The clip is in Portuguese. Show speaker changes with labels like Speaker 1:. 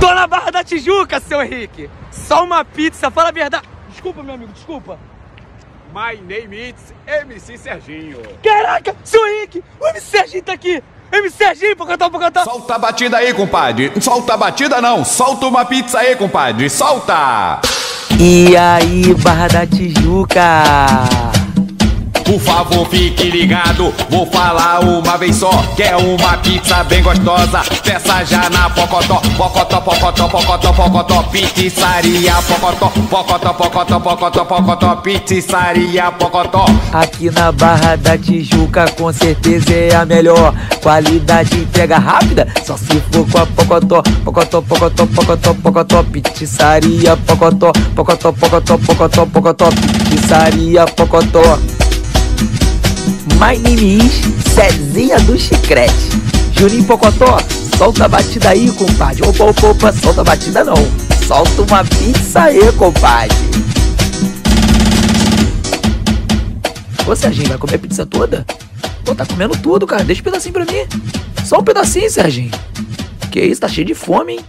Speaker 1: Tô na Barra da Tijuca, seu Henrique. Só uma pizza, fala a verdade. Desculpa, meu amigo, desculpa.
Speaker 2: My name is MC Serginho.
Speaker 1: Caraca, seu Henrique, o MC Serginho tá aqui. MC Serginho, Pocotó, Pocotó.
Speaker 2: Solta a batida aí, compadre. Solta a batida não, solta uma pizza aí, compadre. Solta!
Speaker 1: E aí, Barra da Tijuca?
Speaker 2: Por favor, fique ligado. Vou falar uma vez só. Quer uma pizza bem gostosa? Peça já na Pocotó. Pocotó, Pocotó, Pocotó, Pocotó. Pizzaria Pocotó. Pocotó, Pocotó, Pocotó, Pocotó. Pizzaria Pocotó.
Speaker 1: Aqui na Barra da Tijuca, com certeza é a melhor. Qualidade entrega rápida, só se for com a Pocotó. Pocotó, Pocotó, Pocotó, Pocotó. Pizzaria Pocotó. Pocotó, Pocotó, Pocotó, Pocotó. Pizzaria Pocotó. My name is Cezinha do Chicrete. Juninho Pocotó, solta a batida aí, compadre. Opa, opa, opa, solta a batida não. Solta uma pizza aí, compadre. Ô, Serginho, vai comer a pizza toda? Pô, tá comendo tudo, cara. Deixa um pedacinho pra mim. Só um pedacinho, Serginho. Que isso, tá cheio de fome, hein?